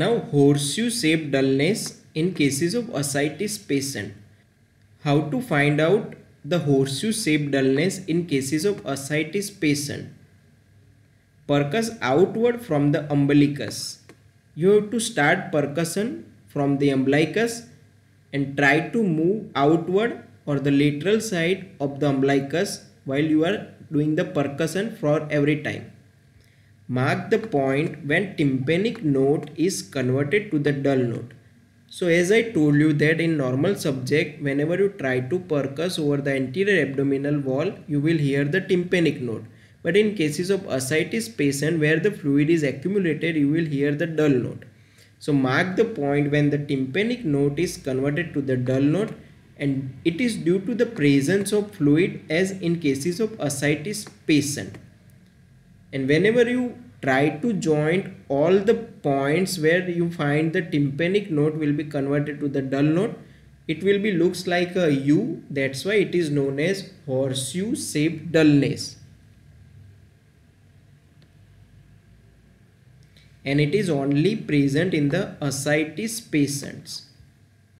Now horseshoe shaped dullness in cases of ascites patient. How to find out the horseshoe shaped dullness in cases of ascites patient? Percuss outward from the umbilicus. You have to start percussion from the umbilicus and try to move outward or the lateral side of the umbilicus while you are doing the percussion for every time. Mark the point when tympanic note is converted to the dull note. So as I told you that in normal subject, whenever you try to percuss over the anterior abdominal wall, you will hear the tympanic note. But in cases of ascites patient where the fluid is accumulated, you will hear the dull note. So mark the point when the tympanic note is converted to the dull note and it is due to the presence of fluid as in cases of ascites patient. And whenever you try to join all the points where you find the tympanic note will be converted to the dull note it will be looks like a U. That's why it is known as horseshoe shaped dullness. And it is only present in the ascites patients